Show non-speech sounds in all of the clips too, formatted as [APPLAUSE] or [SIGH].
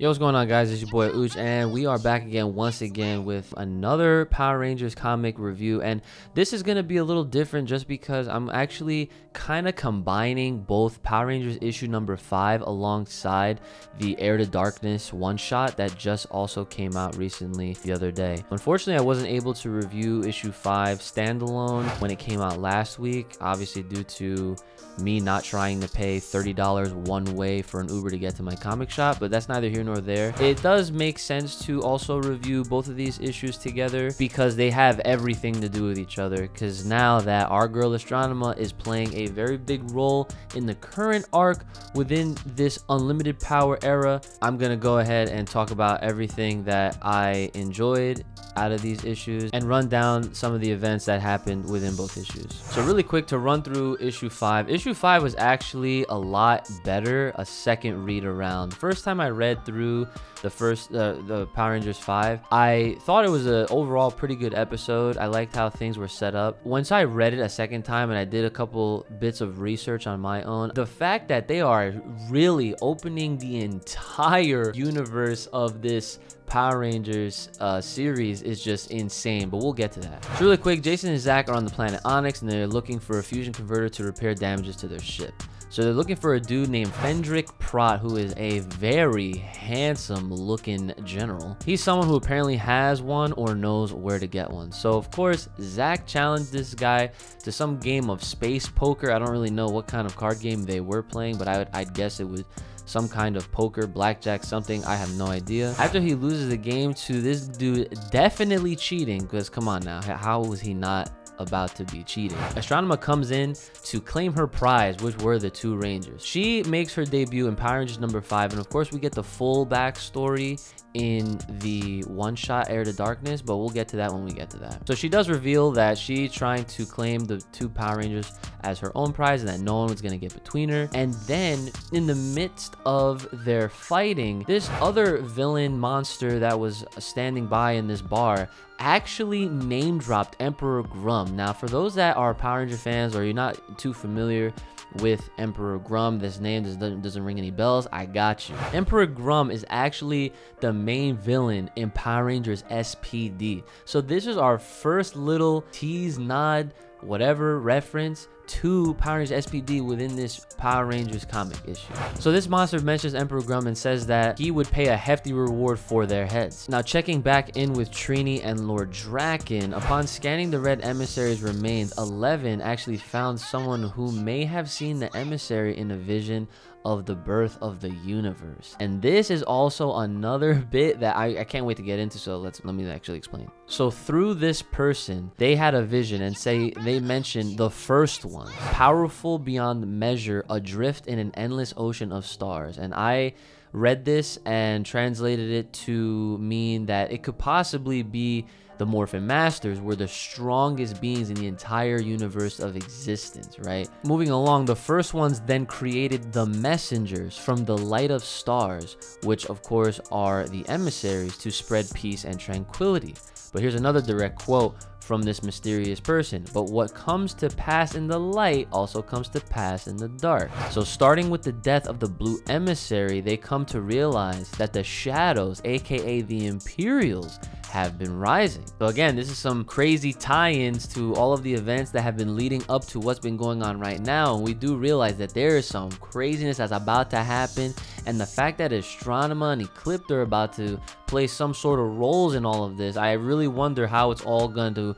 Yo, what's going on guys? It's your boy Ooch and we are back again once again with another Power Rangers comic review and this is going to be a little different just because I'm actually kind of combining both Power Rangers issue number 5 alongside the Heir to Darkness one-shot that just also came out recently the other day. Unfortunately, I wasn't able to review issue 5 standalone when it came out last week, obviously due to me not trying to pay $30 one way for an Uber to get to my comic shop, but that's neither here nor there. It does make sense to also review both of these issues together because they have everything to do with each other. Because now that our girl Astronema is playing a very big role in the current arc within this unlimited power era, I'm going to go ahead and talk about everything that I enjoyed out of these issues and run down some of the events that happened within both issues. So really quick to run through issue 5. Issue 5 was actually a lot better a second read around. First time I read through the first uh, the Power Rangers 5, I thought it was an overall pretty good episode. I liked how things were set up. Once I read it a second time and I did a couple bits of research on my own, the fact that they are really opening the entire universe of this Power Rangers uh, series is just insane, but we'll get to that. So really quick, Jason and Zach are on the planet Onyx and they're looking for a fusion converter to repair damages to their ship. So they're looking for a dude named Fendrick Pratt, who is a very handsome looking general. He's someone who apparently has one or knows where to get one. So of course, Zach challenged this guy to some game of space poker. I don't really know what kind of card game they were playing, but I would, I'd guess it was some kind of poker, blackjack, something. I have no idea. After he loses the game to this dude definitely cheating, because come on now, how was he not about to be cheating. Astronema comes in to claim her prize, which were the two Rangers. She makes her debut in Power Rangers number five, and of course we get the full backstory in the one-shot Heir to Darkness, but we'll get to that when we get to that. So she does reveal that she's trying to claim the two Power Rangers as her own prize and that no one was going to get between her. And then in the midst of their fighting, this other villain monster that was standing by in this bar actually name dropped Emperor Gruumm. Now, for those that are Power Ranger fans or you're not too familiar with Emperor Gruumm. This name doesn't, doesn't ring any bells. I got you. Emperor Gruumm is actually the main villain in Power Rangers SPD. So this is our first little tease, nod, whatever reference to Power Rangers SPD within this Power Rangers comic issue. So this monster mentions Emperor Gruumm and says that he would pay a hefty reward for their heads. Now checking back in with Trini and Lord Drakkon, upon scanning the Red Emissary's remains, Eleven actually found someone who may have seen the emissary in a vision of the birth of the universe. And this is also another [LAUGHS] bit that I, I can't wait to get into, so let's let me actually explain. So through this person, they had a vision and say they mentioned the first one, powerful beyond measure, adrift in an endless ocean of stars. And I read this and translated it to mean that it could possibly be the Morphin Masters were the strongest beings in the entire universe of existence, right? Moving along, the first ones then created the messengers from the light of stars, which of course are the emissaries to spread peace and tranquility. But here's another direct quote from this mysterious person. But what comes to pass in the light also comes to pass in the dark. So starting with the death of the blue emissary, they come to realize that the shadows, aka the Imperials, have been rising. So again, this is some crazy tie-ins to all of the events that have been leading up to what's been going on right now. And we do realize that there is some craziness that's about to happen. And the fact that Astronema and Ecliptor are about to play some sort of roles in all of this, I really wonder how it's all going to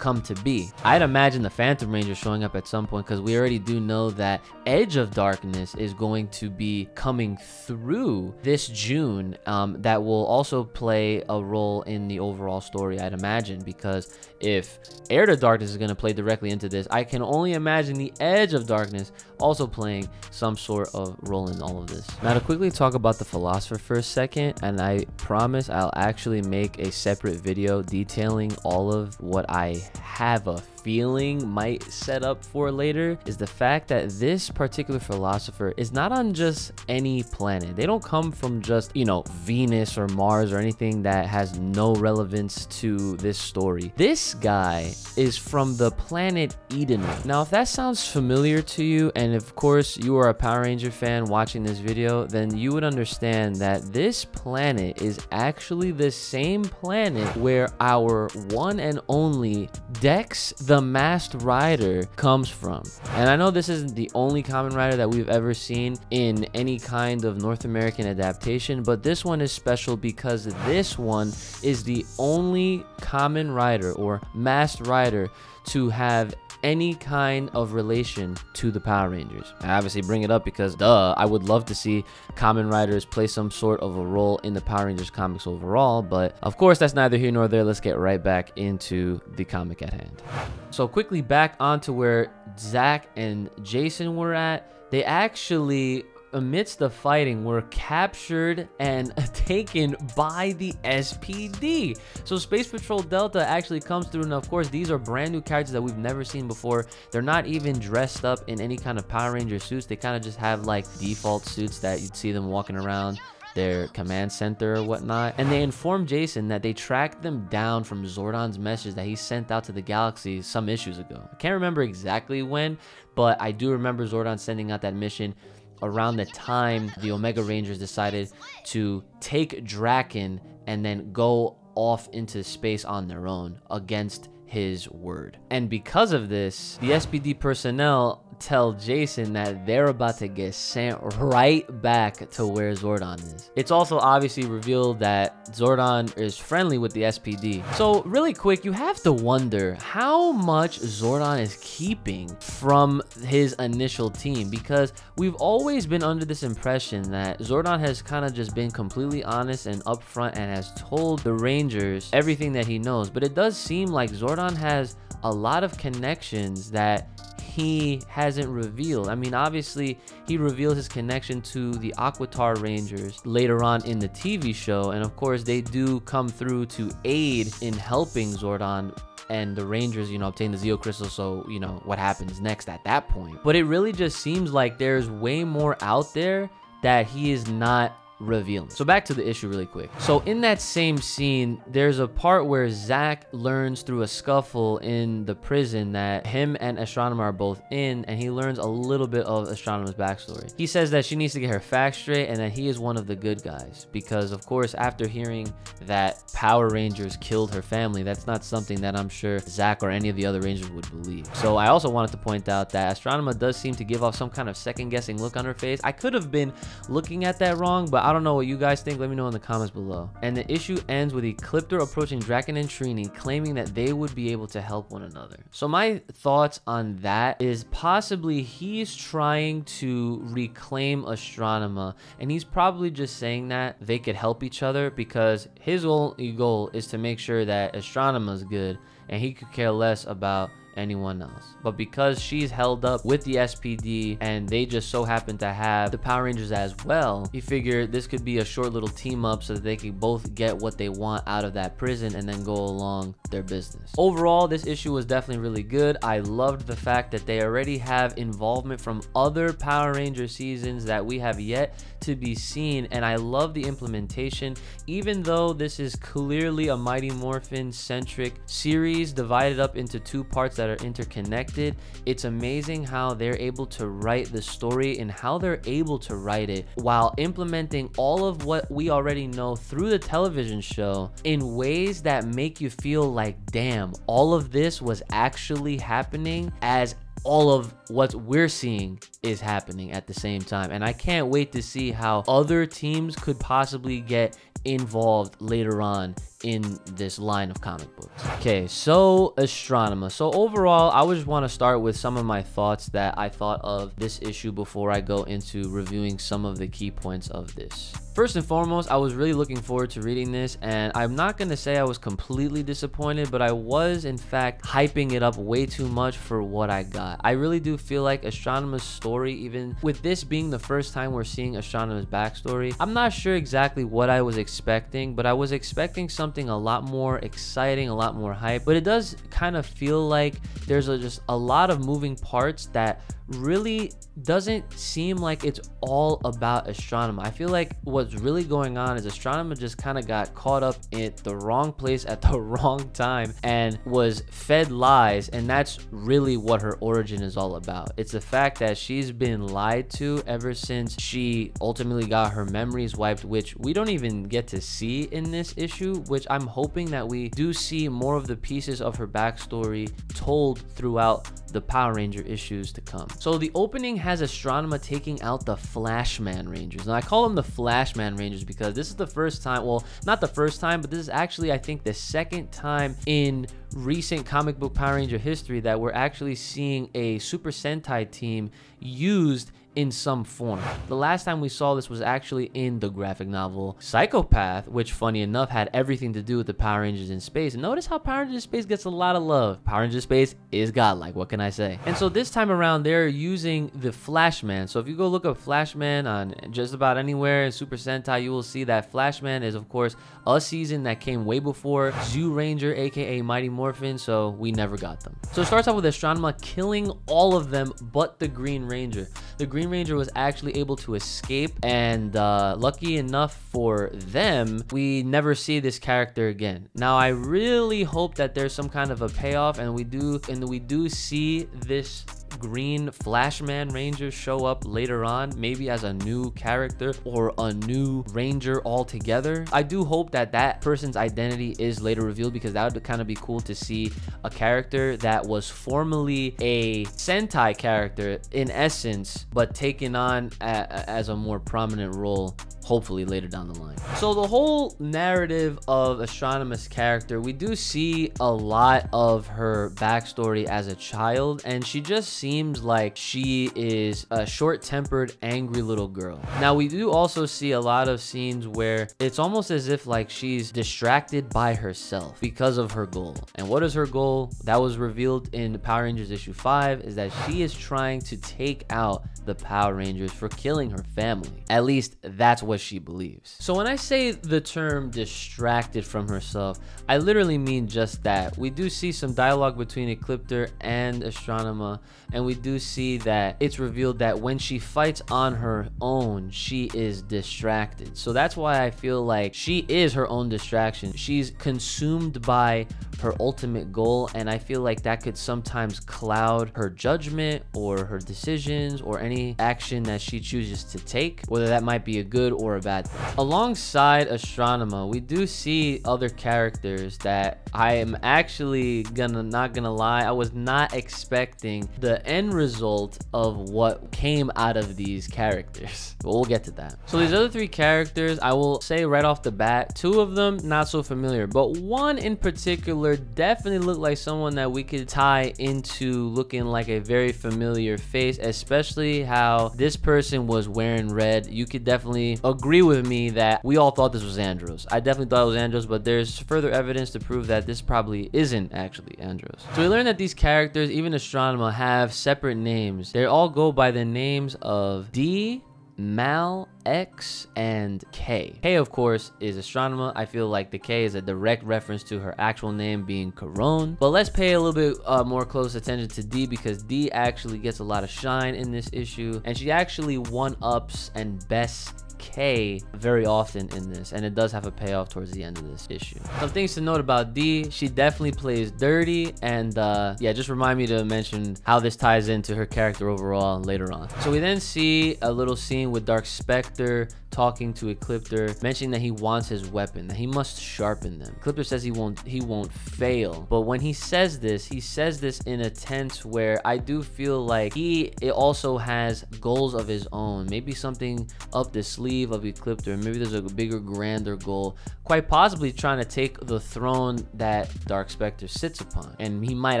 come to be. I'd imagine the Phantom Ranger showing up at some point because we already do know that Edge of Darkness is going to be coming through this June um, that will also play a role in the overall story, I'd imagine, because if Heir to Darkness is going to play directly into this, I can only imagine the Edge of Darkness also playing some sort of role in all of this. Now to quickly talk about the Philosopher for a second, and I promise I'll actually make a separate video detailing all of what I have a feeling might set up for later is the fact that this particular philosopher is not on just any planet. They don't come from just, you know, Venus or Mars or anything that has no relevance to this story. This guy is from the planet Eden. Now, if that sounds familiar to you, and of course you are a Power Ranger fan watching this video, then you would understand that this planet is actually the same planet where our one and only Dex the Masked Rider comes from. And I know this isn't the only Kamen Rider that we've ever seen in any kind of North American adaptation, but this one is special because this one is the only Kamen Rider or Masked Rider to have any kind of relation to the Power Rangers. I obviously bring it up because, duh, I would love to see Kamen Riders play some sort of a role in the Power Rangers comics overall, but of course, that's neither here nor there. Let's get right back into the comic at hand. So, quickly back onto where Zach and Jason were at. They actually amidst the fighting were captured and [LAUGHS] taken by the SPD. So Space Patrol Delta actually comes through and of course these are brand new characters that we've never seen before. They're not even dressed up in any kind of Power Ranger suits. They kind of just have like default suits that you'd see them walking around their command center or whatnot. And they inform Jason that they tracked them down from Zordon's message that he sent out to the galaxy some issues ago. I can't remember exactly when, but I do remember Zordon sending out that mission around the time the Omega Rangers decided to take Drakkon and then go off into space on their own against his word. And because of this, the SPD personnel tell Jason that they're about to get sent right back to where Zordon is. It's also obviously revealed that Zordon is friendly with the SPD. So really quick, you have to wonder how much Zordon is keeping from his initial team because we've always been under this impression that Zordon has kind of just been completely honest and upfront and has told the Rangers everything that he knows. But it does seem like Zordon has a lot of connections that he hasn't revealed. I mean, obviously, he revealed his connection to the Aquitar Rangers later on in the TV show. And of course, they do come through to aid in helping Zordon and the Rangers, you know, obtain the Zeo Crystal. So, you know, what happens next at that point. But it really just seems like there's way more out there that he is not revealing. So back to the issue really quick. So in that same scene, there's a part where Zach learns through a scuffle in the prison that him and Astronema are both in, and he learns a little bit of Astronema's backstory. He says that she needs to get her facts straight and that he is one of the good guys. Because of course, after hearing that Power Rangers killed her family, that's not something that I'm sure Zach or any of the other Rangers would believe. So I also wanted to point out that Astronomer does seem to give off some kind of second guessing look on her face. I could have been looking at that wrong, but I don't know what you guys think. Let me know in the comments below. And the issue ends with Ecliptor approaching Drakkon and Trini, claiming that they would be able to help one another. So my thoughts on that is possibly he's trying to reclaim Astronema, and he's probably just saying that they could help each other because his only goal is to make sure that Astronema's good, and he could care less about anyone else. But because she's held up with the SPD and they just so happen to have the Power Rangers as well, he figured this could be a short little team up so that they could both get what they want out of that prison and then go along their business. Overall, this issue was definitely really good. I loved the fact that they already have involvement from other Power Ranger seasons that we have yet to be seen and I love the implementation even though this is clearly a Mighty Morphin centric series divided up into two parts that are interconnected. It's amazing how they're able to write the story and how they're able to write it while implementing all of what we already know through the television show in ways that make you feel like, damn, all of this was actually happening as all of what we're seeing is happening at the same time. And I can't wait to see how other teams could possibly get involved later on in this line of comic books. Okay, so Astronema. So overall, I just want to start with some of my thoughts that I thought of this issue before I go into reviewing some of the key points of this. First and foremost, I was really looking forward to reading this, and I'm not to say I was completely disappointed, but I was, in fact, hyping it up way too much for what I got. I really do feel like Astronema's story, even with this being the first time we're seeing Astronema's backstory, I'm not sure exactly what I was expecting, but I was expecting something a lot more exciting, a lot more hype, but it does kind of feel like there's a, just a lot of moving parts that really doesn't seem like it's all about Astronema. I feel like what's really going on is Astronema just kind of got caught up in the wrong place at the [LAUGHS] wrong time and was fed lies and that's really what her origin is all about. It's the fact that she's been lied to ever since she ultimately got her memories wiped which we don't even get to see in this issue which I'm hoping that we do see more of the pieces of her backstory told throughout the Power Ranger issues to come. So the opening has Astronema taking out the Flashman Rangers. Now I call them the Flashman Rangers because this is the first time, well, not the first time, but this is actually, I think, the second time in recent comic book Power Ranger history that we're actually seeing a Super Sentai team used in some form. The last time we saw this was actually in the graphic novel Psychopath, which funny enough had everything to do with the Power Rangers in space. And notice how Power Rangers Space gets a lot of love. Power Rangers Space is godlike, what can I say? And so this time around, they're using the Flashman. So if you go look up Flashman on just about anywhere in Super Sentai, you will see that Flashman is of course a season that came way before Zoo Zyuranger, aka Mighty Morphin, so we never got them. So it starts off with Astronema killing all of them but the Green Ranger. The Green Ranger was actually able to escape and uh, lucky enough for them, we never see this character again. Now I really hope that there's some kind of a payoff and we do and we do see this green Flashman Ranger show up later on, maybe as a new character or a new Ranger altogether. I do hope that that person's identity is later revealed because that would kind of be cool to see a character that was formerly a Sentai character in essence, but taken on a, as a more prominent role hopefully later down the line. So the whole narrative of Astronema's character, we do see a lot of her backstory as a child, and she just seems like she is a short-tempered, angry little girl. Now, we do also see a lot of scenes where it's almost as if like she's distracted by herself because of her goal. And what is her goal? That was revealed in Power Rangers issue 5 is that she is trying to take out the Power Rangers for killing her family. At least that's what she believes. So when I say the term distracted from herself, I literally mean just that. We do see some dialogue between Ecliptor and Astronema, and we do see that it's revealed that when she fights on her own, she is distracted. So that's why I feel like she is her own distraction. She's consumed by her ultimate goal, and I feel like that could sometimes cloud her judgment or her decisions or any action that she chooses to take, whether that might be a good or a bad thing. Alongside Astronema, we do see other characters that I am actually gonna not gonna lie, I was not expecting the end result of what came out of these characters. [LAUGHS] But we'll get to that. So these other three characters, I will say right off the bat, two of them not so familiar, but one in particular definitely looked like someone that we could tie into looking like a very familiar face, especially how this person was wearing red. You could definitely agree with me that we all thought this was Andros. I definitely thought it was Andros, but there's further evidence to prove that this probably isn't actually Andros. So we learned that these characters, even Astronema, have separate names. They all go by the names of D, Mal, X, and K. K, of course, is Astronema. I feel like the K is a direct reference to her actual name being Karone. But let's pay a little bit uh, more close attention to D because D actually gets a lot of shine in this issue. And she actually one-ups and bests K very often in this, and it does have a payoff towards the end of this issue. Some things to note about D, she definitely plays dirty, and uh, yeah, just remind me to mention how this ties into her character overall later on. So we then see a little scene with Dark Spectre talking to Ecliptor, mentioning that he wants his weapon, that he must sharpen them. Ecliptor says he won't he won't fail. But when he says this, he says this in a tense where I do feel like he it also has goals of his own. Maybe something up the sleeve of Ecliptor. Maybe there's a bigger, grander goal. Quite possibly trying to take the throne that Dark Spectre sits upon. And he might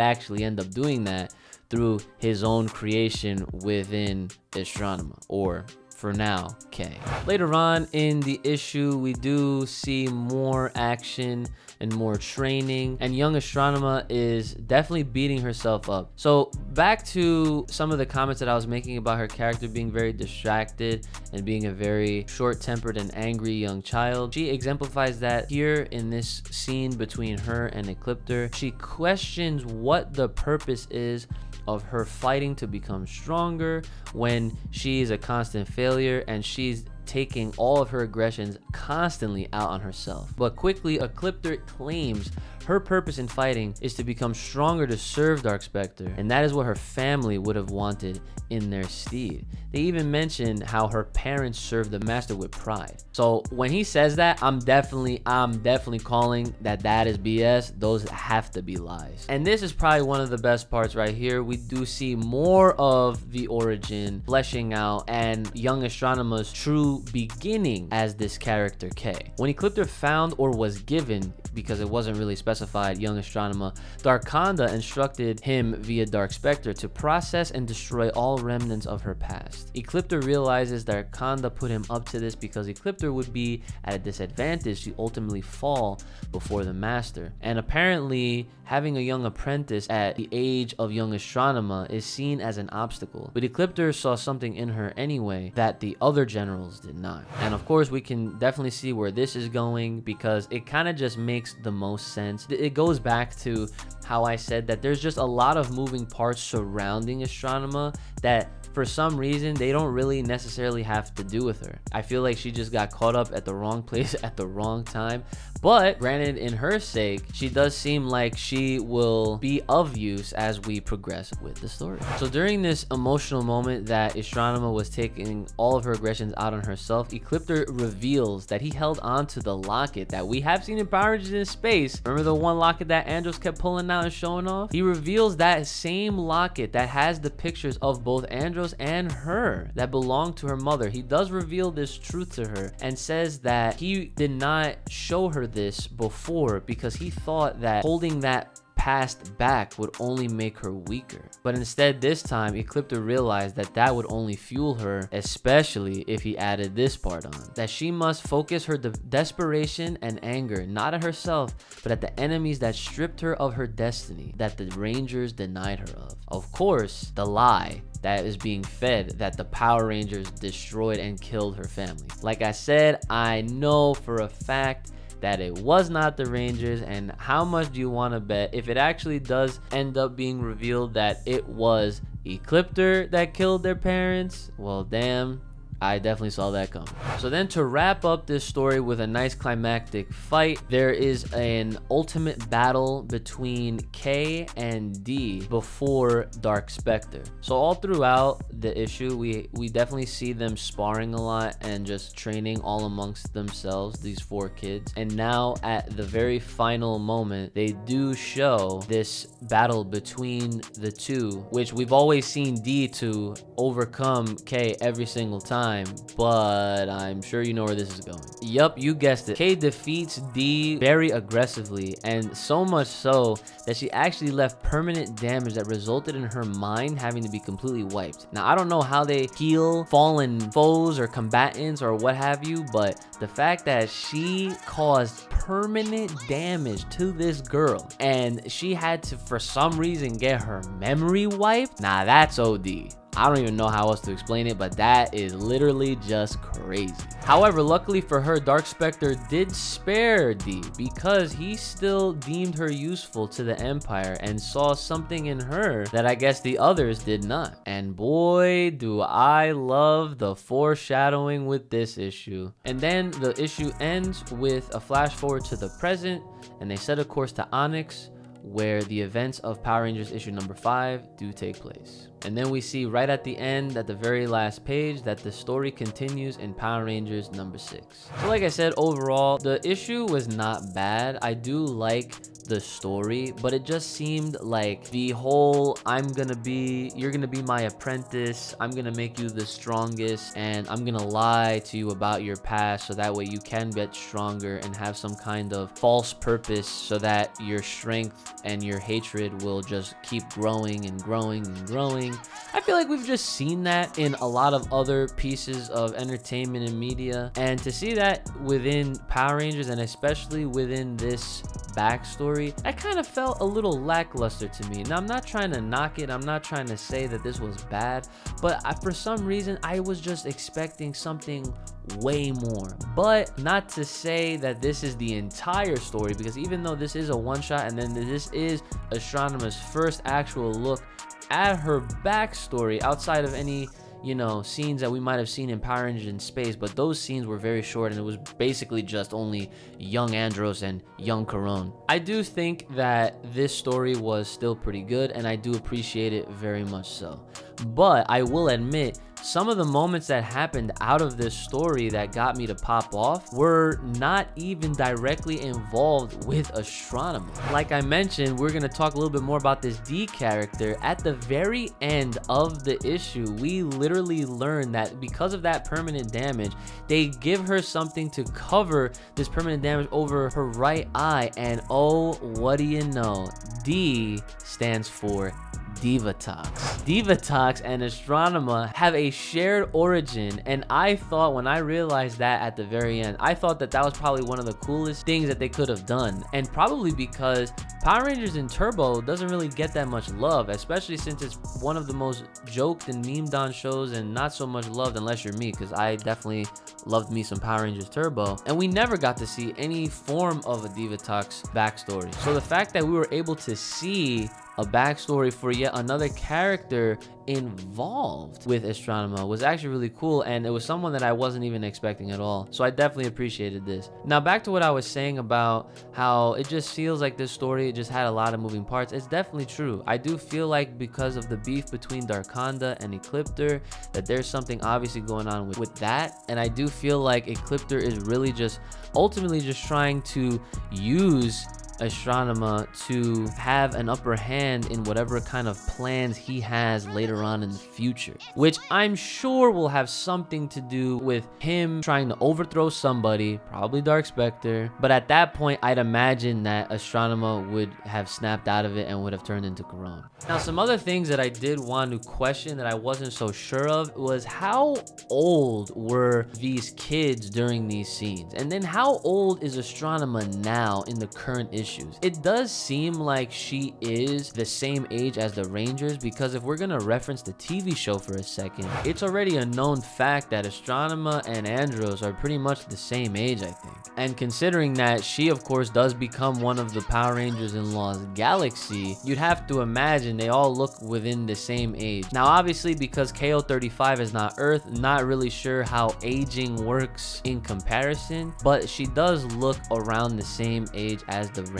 actually end up doing that through his own creation within Astronema or for now, K. Later on in the issue, we do see more action and more training, and young Astronema is definitely beating herself up. So back to some of the comments that I was making about her character being very distracted and being a very short-tempered and angry young child. She exemplifies that here in this scene between her and Ecliptor. She questions what the purpose is of her fighting to become stronger when she's a constant failure and she's taking all of her aggressions constantly out on herself. But quickly, Ecliptor claims her purpose in fighting is to become stronger to serve Dark Spectre, and that is what her family would have wanted in their steed. They even mention how her parents served the master with pride. So when he says that, I'm definitely, I'm definitely calling that that is BS. Those have to be lies. And this is probably one of the best parts right here. We do see more of the origin fleshing out and young Astronema's true beginning as this character K. When Ecliptor found or was given, because it wasn't really specified, young Astronema, Darkonda instructed him via Dark Spectre to process and destroy all remnants of her past. Ecliptor realizes that Kanda put him up to this because Ecliptor would be at a disadvantage to ultimately fall before the master. And apparently, having a young apprentice at the age of young Astronema is seen as an obstacle. But Ecliptor saw something in her anyway that the other generals did not. And of course, we can definitely see where this is going because it kind of just makes the most sense. It goes back to how I said that there's just a lot of moving parts surrounding Astronema that for some reason they don't really necessarily have to do with her. I feel like she just got caught up at the wrong place [LAUGHS] at the wrong time. But granted, in her sake, she does seem like she will be of use as we progress with the story. So during this emotional moment that Astronema was taking all of her aggressions out on herself, Ecliptor reveals that he held on to the locket that we have seen in Power Rangers in Space. Remember the one locket that Andros kept pulling out and showing off? He reveals that same locket that has the pictures of both Andros and her that belonged to her mother. He does reveal this truth to her and says that he did not show her this before because he thought that holding that past back would only make her weaker. But instead this time, Ecliptor realized that that would only fuel her, especially if he added this part on. That she must focus her de desperation and anger not at herself, but at the enemies that stripped her of her destiny, that the Rangers denied her of. Of course, the lie that is being fed that the Power Rangers destroyed and killed her family. Like I said, I know for a fact that it was not the Rangers and how much do you want to bet if it actually does end up being revealed that it was Ecliptor that killed their parents? Well, damn, I definitely saw that coming. So then to wrap up this story with a nice climactic fight, there is an ultimate battle between K and D before Dark Spectre. So all throughout the issue, we, we definitely see them sparring a lot and just training all amongst themselves, these four kids. And now at the very final moment, they do show this battle between the two, which we've always seen D to overcome K every single time time, but I'm sure you know where this is going. Yup, you guessed it. K defeats D very aggressively, and so much so that she actually left permanent damage that resulted in her mind having to be completely wiped. Now, I don't know how they heal fallen foes or combatants or what have you, but the fact that she caused permanent damage to this girl and she had to, for some reason, get her memory wiped, nah, that's OD. I don't even know how else to explain it, but that is literally just crazy. However, luckily for her, Dark Spectre did spare Dee because he still deemed her useful to the Empire and saw something in her that I guess the others did not. And boy, do I love the foreshadowing with this issue. And then the issue ends with a flash forward to the present and they set a course to Onyx where the events of Power Rangers issue number 5 do take place. And then we see right at the end, at the very last page, that the story continues in Power Rangers number 6. So like I said, overall, the issue was not bad. I do like the story, but it just seemed like the whole I'm gonna be, you're gonna be my apprentice, I'm gonna make you the strongest, and I'm gonna lie to you about your past so that way you can get stronger and have some kind of false purpose so that your strength and your hatred will just keep growing and growing and growing. I feel like we've just seen that in a lot of other pieces of entertainment and media, and to see that within Power Rangers and especially within this backstory, that kind of felt a little lackluster to me. Now, I'm not trying to knock it, I'm not trying to say that this was bad, but I, for some reason, I was just expecting something way more. But not to say that this is the entire story, because even though this is a one shot and then this is Astronema's first actual look at her backstory outside of any you know, scenes that we might have seen in Power Rangers in space, but those scenes were very short and it was basically just only young Andros and young Karone. I do think that this story was still pretty good and I do appreciate it very much so. But I will admit, some of the moments that happened out of this story that got me to pop off were not even directly involved with Astronema. Like I mentioned, we're going to talk a little bit more about this D character. At the very end of the issue, we literally learn that because of that permanent damage, they give her something to cover this permanent damage over her right eye. And oh, what do you know? D stands for Divatox. Divatox and Astronema have a shared origin and I thought when I realized that at the very end, I thought that that was probably one of the coolest things that they could have done and probably because Power Rangers in Turbo doesn't really get that much love, especially since it's one of the most joked and memed on shows and not so much loved unless you're me because I definitely loved me some Power Rangers Turbo and we never got to see any form of a Divatox backstory. So the fact that we were able to see a backstory for yet another character involved with Astronema was actually really cool and it was someone that I wasn't even expecting at all. So I definitely appreciated this. Now back to what I was saying about how it just feels like this story just had a lot of moving parts. It's definitely true. I do feel like because of the beef between Darkonda and Ecliptor that there's something obviously going on with, with that. And I do feel like Ecliptor is really just ultimately just trying to use Astronema to have an upper hand in whatever kind of plans he has later on in the future, which I'm sure will have something to do with him trying to overthrow somebody, probably Dark Specter. But at that point, I'd imagine that Astronema would have snapped out of it and would have turned into Karone. Now, some other things that I did want to question that I wasn't so sure of was how old were these kids during these scenes? And then how old is Astronema now in the current issue? Issues. It does seem like she is the same age as the Rangers because if we're to reference the TV show for a second, it's already a known fact that Astronema and Andros are pretty much the same age, I think. And considering that she, of course, does become one of the Power Rangers in Lost Galaxy, you'd have to imagine they all look within the same age. Now, obviously, because KO35 is not Earth, not really sure how aging works in comparison, but she does look around the same age as the Rangers.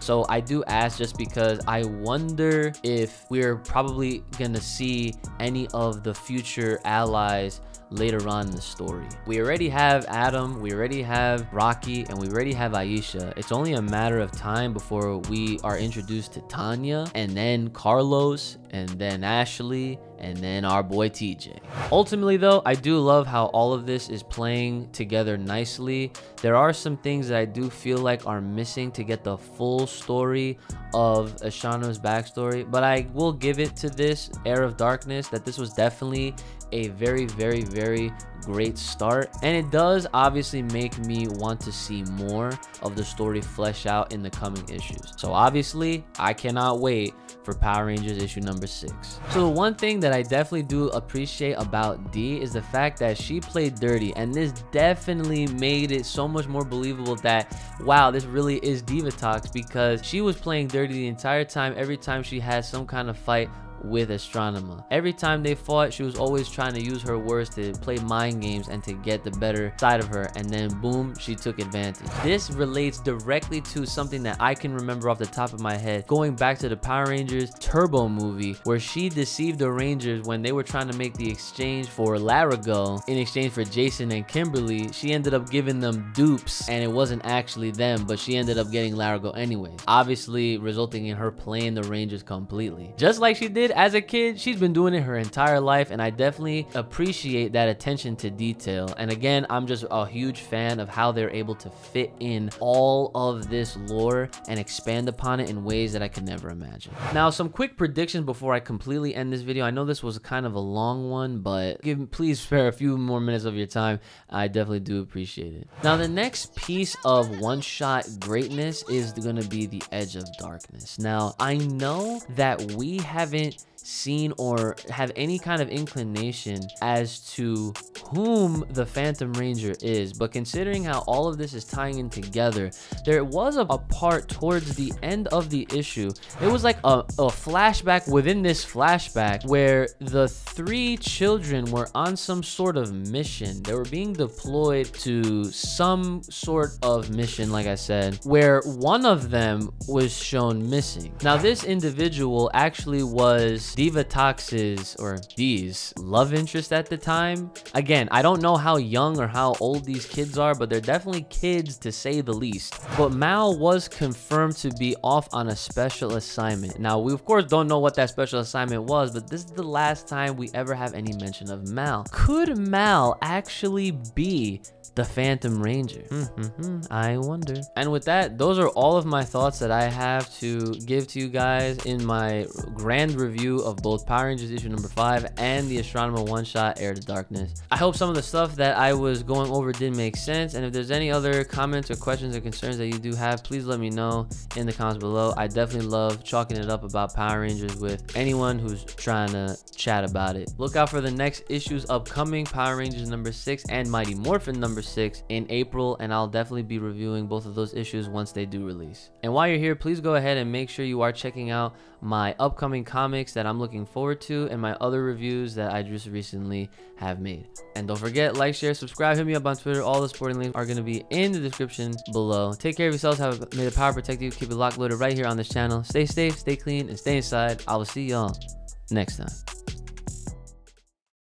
So I do ask just because I wonder if we're probably gonna see any of the future allies later on in the story. We already have Adam, we already have Rocky, and we already have Aisha. It's only a matter of time before we are introduced to Tanya, and then Carlos, and then Ashley, and then our boy TJ. Ultimately though, I do love how all of this is playing together nicely. There are some things that I do feel like are missing to get the full story of Ashana's backstory, but I will give it to this Heir of Darkness that this was definitely a very, very, very great start. And it does obviously make me want to see more of the story flesh out in the coming issues. So obviously, I cannot wait for Power Rangers issue number six. So the one thing that I definitely do appreciate about D is the fact that she played dirty and this definitely made it so much more believable that wow, this really is Divatox because she was playing dirty the entire time every time she had some kind of fight with Astronema. Every time they fought, she was always trying to use her words to play mind games and to get the better side of her. And then boom, she took advantage. This relates directly to something that I can remember off the top of my head. Going back to the Power Rangers Turbo movie where she deceived the Rangers when they were trying to make the exchange for Lerigot in exchange for Jason and Kimberly. She ended up giving them dupes and it wasn't actually them, but she ended up getting Lerigot anyways. Obviously resulting in her playing the Rangers completely. Just like she did as a kid, she's been doing it her entire life and I definitely appreciate that attention to detail. And again, I'm just a huge fan of how they're able to fit in all of this lore and expand upon it in ways that I could never imagine. Now, some quick predictions before I completely end this video. I know this was kind of a long one, but give please spare a few more minutes of your time. I definitely do appreciate it. Now, the next piece of one-shot greatness is going to be the Edge of Darkness. Now, I know that we haven't seen or have any kind of inclination as to whom the Phantom Ranger is. But considering how all of this is tying in together, there was a, a part towards the end of the issue. It was like a, a flashback within this flashback where the three children were on some sort of mission. They were being deployed to some sort of mission, like I said, where one of them was shown missing. Now, this individual actually was Divatox's or D's love interest at the time. Again, I don't know how young or how old these kids are, but they're definitely kids to say the least. But Mal was confirmed to be off on a special assignment. Now, we of course don't know what that special assignment was, but this is the last time we ever have any mention of Mal. Could Mal actually be the Phantom Ranger? Hmm, I wonder. And with that, those are all of my thoughts that I have to give to you guys in my grand review of both Power Rangers issue number 5 and the Astronema one-shot Heir to Darkness. I hope some of the stuff that I was going over did make sense, and if there's any other comments or questions or concerns that you do have, please let me know in the comments below. I definitely love chalking it up about Power Rangers with anyone who's trying to chat about it. Look out for the next issues upcoming, Power Rangers number 6 and Mighty Morphin number 6 in April, and I'll definitely be reviewing both of those issues once they do release. And while you're here, please go ahead and make sure you are checking out my upcoming comics that I'm looking forward to and my other reviews that I just recently have made. And don't forget, like, share, subscribe, hit me up on Twitter. All the sporting links are going to be in the description below. Take care of yourselves. Have a may the power protect you. Keep it locked loaded right here on this channel. Stay safe, stay clean, and stay inside. I will see y'all next time.